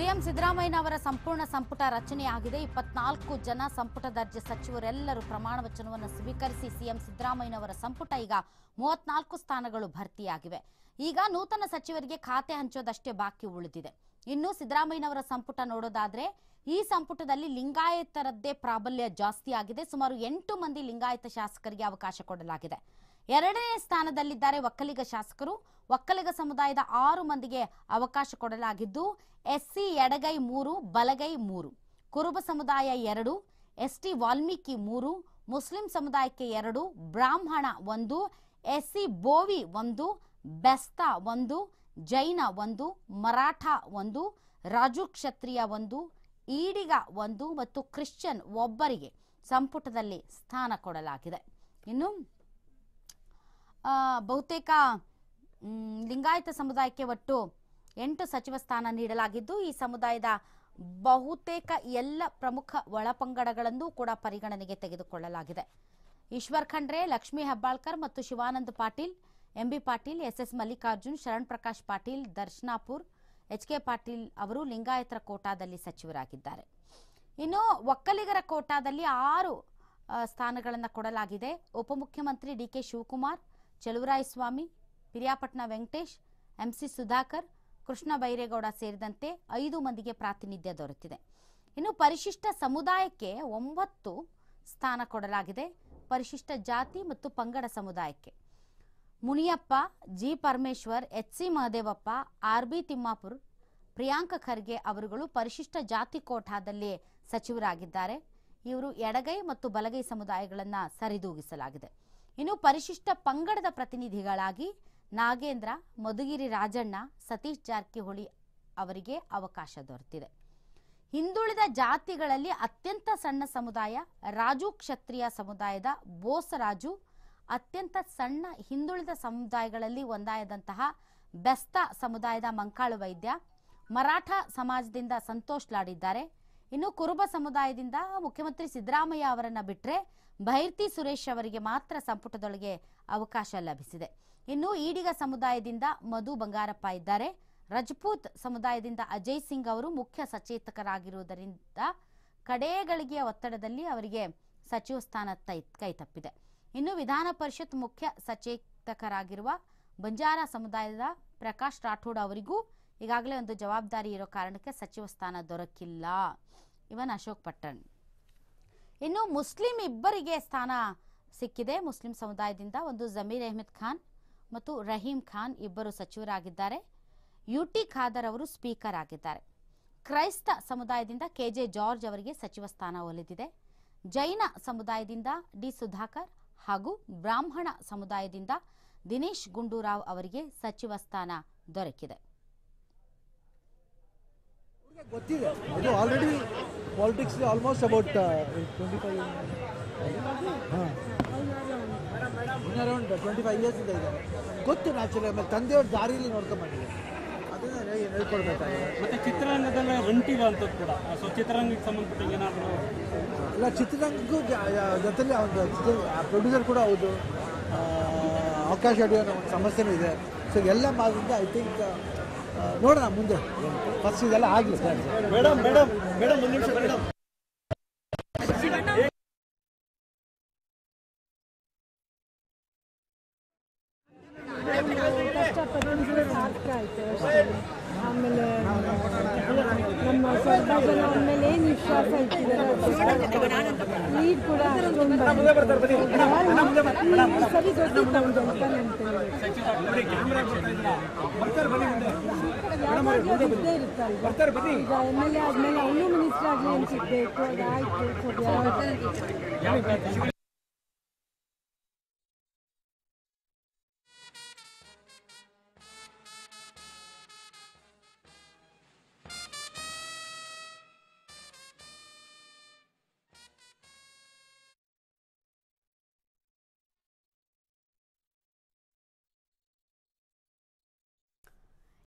CM ಸಿದ್ದರಾಮಯ್ಯನವರ ಸಂಪೂರ್ಣ ಸಂಪುಟ ರಚನೆಯಾಗಿದೆ. ಇಪ್ಪತ್ನಾಲ್ಕು ಜನ ಸಂಪುಟ ದರ್ಜೆ ಸಚಿವರೆಲ್ಲರೂ ಪ್ರಮಾಣ ವಚನವನ್ನು ಸ್ವೀಕರಿಸಿ ಸಿಎಂ ಸಿದ್ದರಾಮಯ್ಯನವರ ಸಂಪುಟ ಈಗ ಮೂವತ್ನಾಲ್ಕು ಸ್ಥಾನಗಳು ಭರ್ತಿಯಾಗಿವೆ. ಈಗ ನೂತನ ಸಚಿವರಿಗೆ ಖಾತೆ ಹಂಚೋದಷ್ಟೇ ಬಾಕಿ ಉಳಿದಿದೆ. ಇನ್ನು ಸಿದ್ದರಾಮಯ್ಯನವರ ಸಂಪುಟ ನೋಡೋದಾದ್ರೆ ಈ ಸಂಪುಟದಲ್ಲಿ ಲಿಂಗಾಯತರದ್ದೇ ಪ್ರಾಬಲ್ಯ ಜಾಸ್ತಿ ಆಗಿದೆ ಸುಮಾರು ಎಂಟು ಮಂದಿ ಲಿಂಗಾಯತ ಶಾಸಕರಿಗೆ ಅವಕಾಶ ಕೊಡಲಾಗಿದೆ. ಎರಡನೇ ಸ್ಥಾನದಲ್ಲಿದ್ದಾರೆ ಒಕ್ಕಲಿಗ ಶಾಸಕರು. ಒಕ್ಕಲಿಗ ಸಮುದಾಯದ ಆರು ಮಂದಿಗೆ ಅವಕಾಶ ಕೊಡಲಾಗಿದ್ದು, ಎಸ್ಸಿ ಎಡಗೈ ಮೂರು, ಬಲಗೈ ಮೂರು. ಕುರುಬ ಸಮುದಾಯ ಎರಡು, ಎಸ್ಟಿ ವಾಲ್ಮೀಕಿ ಮೂರು, ಮುಸ್ಲಿಂ ಸಮುದಾಯಕ್ಕೆ ಎರಡು, ಬ್ರಾಹ್ಮಣ ಒಂದು, ಎಸ್ಸಿ ಬೋವಿ ಒಂದು, ಬೆಸ್ತ ಒಂದು, ಜೈನ ಒಂದು, ಮರಾಠ ಒಂದು, ರಾಜು ಕ್ಷತ್ರಿಯ ಒಂದು, ಈಡಿಗ ಒಂದು ಮತ್ತು ಕ್ರಿಶ್ಚಿಯನ್ ಒಬ್ಬರಿಗೆ ಸಂಪುಟದಲ್ಲಿ ಸ್ಥಾನ ಕೊಡಲಾಗಿದೆ. ಇನ್ನು ಬಹುತೇಕ ಲಿಂಗಾಯತ ಸಮುದಾಯಕ್ಕೆ ಒಟ್ಟು ಎಂಟು ಸಚಿವ ಸ್ಥಾನ ನೀಡಲಾಗಿದ್ದು, ಈ ಸಮುದಾಯದ ಬಹುತೇಕ ಎಲ್ಲ ಪ್ರಮುಖ ಒಳಪಂಗಡಗಳನ್ನು ಕೂಡ ಪರಿಗಣನೆಗೆ ತೆಗೆದುಕೊಳ್ಳಲಾಗಿದೆ. ಈಶ್ವರ್ ಖಂಡ್ರೆ, ಲಕ್ಷ್ಮೀ ಹೆಬ್ಬಾಳ್ಕರ್ ಮತ್ತು Shivanand Patil, M B Patil S S Mallikarjun, Sharan Prakash Patil, Darshanapur, H K Patil ಅವರು ಲಿಂಗಾಯತರ ಕೋಟಾದಲ್ಲಿ ಸಚಿವರಾಗಿದ್ದಾರೆ. ಇನ್ನು ಒಕ್ಕಲಿಗರ ಕೋಟಾದಲ್ಲಿ ಆರು ಸ್ಥಾನಗಳನ್ನು ಕೊಡಲಾಗಿದೆ. ಉಪಮುಖ್ಯಮಂತ್ರಿ D K Shivakumar Chaluvarayaswamy Piriyapatna Venkatesh M C Sudhakar, Krishna Byregowda ಸೇರಿದಂತೆ ಐದು ಮಂದಿಗೆ ಪ್ರಾತಿನಿಧ್ಯ ದೊರೆತಿದೆ. ಇನ್ನು ಪರಿಶಿಷ್ಟ ಸಮುದಾಯಕ್ಕೆ ಒಂಬತ್ತು ಸ್ಥಾನ ಕೊಡಲಾಗಿದೆ. ಪರಿಶಿಷ್ಟ ಜಾತಿ ಮತ್ತು ಪಂಗಡ ಸಮುದಾಯಕ್ಕೆ. Muniyappa, G Parameshwar, H C Mahadevappa, R B Timmapur, Priyanka Kharge ಅವರುಗಳು ಪರಿಶಿಷ್ಟ ಜಾತಿ ಕೋಟಾದಲ್ಲಿ ಸಚಿವರಾಗಿದ್ದಾರೆ. ಇವರು ಎಡಗೈ ಮತ್ತು ಬಲಗೈ ಸಮುದಾಯಗಳನ್ನು ಸರಿದೂಗಿಸಲಾಗಿದೆ. ಇನ್ನು ಪರಿಶಿಷ್ಟ ಪಂಗಡದ ಪ್ರತಿನಿಧಿಗಳಾಗಿ ನಾಗೇಂದ್ರ, ಮಧುಗಿರಿ ರಾಜಣ್ಣ, ಸತೀಶ್ ಜಾರಕಿಹೊಳಿ ಅವರಿಗೆ ಅವಕಾಶ ದೊರೆತಿದೆ. ಹಿಂದುಳಿದ ಜಾತಿಗಳಲ್ಲಿ ಅತ್ಯಂತ ಸಣ್ಣ ಸಮುದಾಯ ರಾಜು ಕ್ಷತ್ರಿಯ ಸಮುದಾಯದ ಬೋಸರಾಜು, ಅತ್ಯಂತ ಸಣ್ಣ ಹಿಂದುಳಿದ ಸಮುದಾಯಗಳಲ್ಲಿ ಒಂದಾಯದಂತಹ ಬೆಸ್ತ ಸಮುದಾಯದ ಮಂಕಾಳು ವೈದ್ಯ, ಮರಾಠ ಸಮಾಜದಿಂದ ಸಂತೋಷ್ ಲಾಡಿದ್ದಾರೆ ಇನ್ನು ಕುರುಬ ಸಮುದಾಯದಿಂದ ಮುಖ್ಯಮಂತ್ರಿ ಸಿದ್ದರಾಮಯ್ಯ ಅವರನ್ನ ಬಿಟ್ಟರೆ ಭೈರ್ತಿ ಸುರೇಶ್ ಅವರಿಗೆ ಮಾತ್ರ ಸಂಪುಟದೊಳಗೆ ಅವಕಾಶ ಲಭಿಸಿದೆ. ಇನ್ನು ಈಡಿಗ ಸಮುದಾಯದಿಂದ ಮಧು ಬಂಗಾರಪ್ಪ ಇದ್ದಾರೆ. ರಜಪೂತ್ ಸಮುದಾಯದಿಂದ ಅಜಯ್ ಸಿಂಗ್ ಅವರು ಮುಖ್ಯ ಸಚೇತಕರಾಗಿರುವುದರಿಂದ ಕಡೆಗಳಿಗೆಯ ಒತ್ತಡದಲ್ಲಿ ಅವರಿಗೆ ಸಚಿವ ಸ್ಥಾನ ಕೈತಪ್ಪಿದೆ ಇನ್ನು ವಿಧಾನ ಪರಿಷತ್ ಮುಖ್ಯ ಸಚೇತಕರಾಗಿರುವ ಬಂಜಾರ ಸಮುದಾಯದ ಪ್ರಕಾಶ್ ರಾಠೋಡ್ ಅವರಿಗೂ ಈಗಾಗಲೇ ಒಂದು ಜವಾಬ್ದಾರಿ ಇರೋ ಕಾರಣಕ್ಕೆ ಸಚಿವ ಸ್ಥಾನ ದೊರಕಿಲ್ಲ. ಇವನ್ ಅಶೋಕ್ ಪಟ್ಟಣ್. ಇನ್ನು ಮುಸ್ಲಿಂ ಇಬ್ಬರಿಗೆ ಸ್ಥಾನ ಸಿಕ್ಕಿದೆ. ಮುಸ್ಲಿಂ ಸಮುದಾಯದಿಂದ ಒಂದು ಜಮೀರ್ ಅಹಮದ್ ಖಾನ್ ಮತ್ತು ರಹೀಂ ಖಾನ್ ಇಬ್ಬರು ಸಚಿವರಾಗಿದ್ದಾರೆ. ಯು ಟಿ ಖಾದರ್ ಅವರು ಸ್ಪೀಕರ್ ಆಗಿದ್ದಾರೆ. ಕ್ರೈಸ್ತ ಸಮುದಾಯದಿಂದ ಕೆ ಜೆ ಜಾರ್ಜ್ ಅವರಿಗೆ ಸಚಿವ ಸ್ಥಾನ ಒಲಿದಿದೆ. ಜೈನ ಸಮುದಾಯದಿಂದ ಡಿ ಸುಧಾಕರ್ ಹಾಗೂ ಬ್ರಾಹ್ಮಣ ಸಮುದಾಯದಿಂದ ದಿನೇಶ್ ಗುಂಡೂರಾವ್ ಅವರಿಗೆ ಸಚಿವ ಸ್ಥಾನ ದೊರಕಿದೆ. ಗೊತ್ತಿದೆ. ಇದು already politics almost about twenty five ಹಾಂ. ಅರೌಂಡ್ ಟ್ವೆಂಟಿ ಫೈವ್ ಇಯರ್ಸ್ ಇದೆ ಗೊತ್ತು ನ್ಯಾಚುರಲಿ ಆಮೇಲೆ ತಂದೆಯವ್ರ ದಾರಿಯಲ್ಲಿ ನೋಡ್ಕೊಂಬಂದಿದೆ ಅದನ್ನ ಹೇಳ್ಕೊಡ್ಬೇಕಾಗಿದೆ. ಮತ್ತೆ ಚಿತ್ರರಂಗದಲ್ಲೇ ರಂಟಿಲ್ಲ ಅಂತದ್ದು ಕೂಡ. ಸೊ ಚಿತ್ರರಂಗಕ್ಕೆ ಸಂಬಂಧಪಟ್ಟ ಏನಾದರೂ ಇಲ್ಲ ಚಿತ್ರರಂಗಕ್ಕೂ ಜೊತೆಲಿ ಒಂದು ಪ್ರೊಡ್ಯೂಸರ್ ಕೂಡ ಹೌದು. ಅವಕಾಶ ಅಡಿಯೋ ಒಂದು ಸಮಸ್ಯೆನೂ ಇದೆ. ಸೊ ಎಲ್ಲ ಮಾಡಿದ್ರೆ ಐ ಥಿಂಕ್ ನೋಡೋಣ ಮುಂದೆ ಫಸ್ಟ್ ಇದೆಲ್ಲ ಆಗಲಿ ಮೇಡಮ್ ಮೇಡಮ್ ಮೇಡಮ್ ಒಂದು ನಿಮಿಷ ಮೇಡಮ್ ಆಮೇಲೆ ನಮ್ಮ ಸ್ವಲ್ಪ ಜನ ಆಮೇಲೆ ಏನು ವಿಶ್ವಾಸ ಇಟ್ಟಿದ್ದಾರೆ ಈಗ ಕೂಡ ಸರಿ ಗೊತ್ತಿತ್ತು ಅಂತ ಇರುತ್ತಲ್ವಾ ಈಗ? ಎಂ ಎಲ್ ಎ ಆದ್ಮೇಲೆ ಅವನು ಮಿನಿಸ್ಟರ್ ಆಗಲಿ ಅನ್ಸಿದ್ದು ಅದಾಯ್ತು